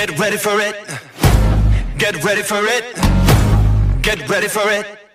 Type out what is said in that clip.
Get ready for it. Get ready for it. Get ready for it.